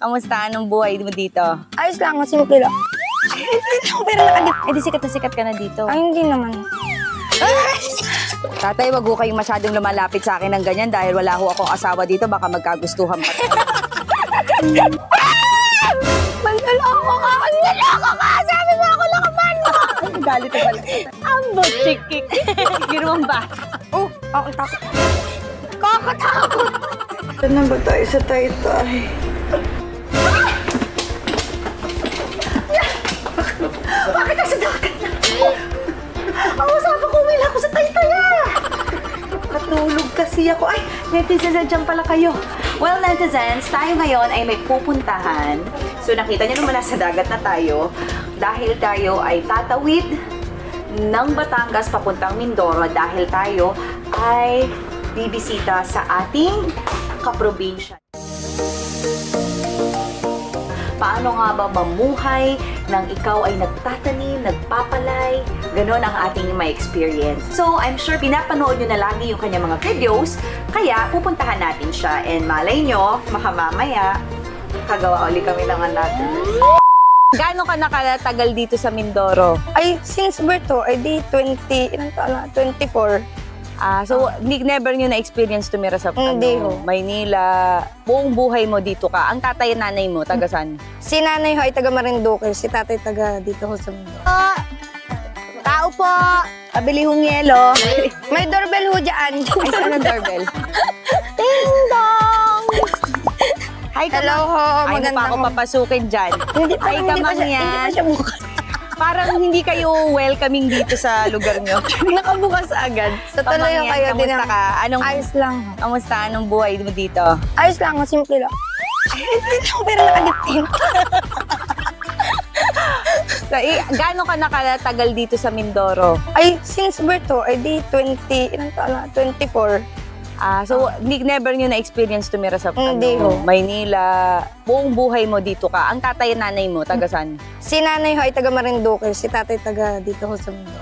Kamusta? Anong buhay mo dito? Ayos lang, simple lang. Pero nakagit. Eh di sikat na sikat ka na dito. Ay, hindi naman. Tatay, wag ho kayong masyadong lumalapit sa akin ng ganyan dahil wala ho akong asawa dito. Baka magkagustuhan pa. Manloloko ka! Manloloko ka! Sabi mo ako lang man! Galit na galit. Ang butchikik. Ginuwang ba? Oh, ako takot. Kakatakot! Saan na ba tayo sa taytay? Kasi ako. Ay, netizens, nandiyan pala kayo. Well, netizens, tayo ngayon ay may pupuntahan. So, nakita niyo naman nasa dagat na tayo. Dahil tayo ay tatawid ng Batangas papuntang Mindoro dahil tayo ay bibisita sa ating kaprobinsya. Paano nga ba mamuhay nang ikaw ay nagtatanim, nagpapalay? Ganon ang ating may experience. So, I'm sure pinapanood nyo na lagi yung kanyang mga videos, kaya pupuntahan natin siya. And malay nyo, makamamaya, kagawa uli kami ng natin. Gaano ka nakatagal dito sa Mindoro? Ay, since birth to, ay di 20, ilang taon na? 24. Ah, so, ni- never nyo na-experience tumira sa Hindi ano, ho. Maynila. Buong buhay mo dito ka. Ang tatay at nanay mo, taga saan? Si nanay ho ay taga Marinduque, si tatay taga dito ho sa mundo. Tao po! Pabili hong yelo. May doorbell ho dyan. Ay, saan ang doorbell? Ding dong! Hi, Hello ho, Ay, hindi pa ako papasukin dyan. Hindi pa, Ay, hindi pa kamang siya, hindi yan. pa siya bukas. Parang hindi kayo welcoming dito sa lugar nyo. Nakabukas agad. Sa tuloy Kamang yan, kayo din. kamusta ka? Anong, Ayos lang kamusta? Anong buhay mo dito? Ayos lang simple lang. Pero nakagit So, eh, gaano ka nakatagal dito sa Mindoro? Ay, since birth to, ay di 20, ilang taon na? 24. Ah, so, ni- never nyo na-experience tumira sa Hindi ano, ho. Maynila. Buong buhay mo dito ka. Ang tatay at nanay mo, taga saan? Si nanay ho ay taga Marinduque, si tatay taga dito ho sa mundo.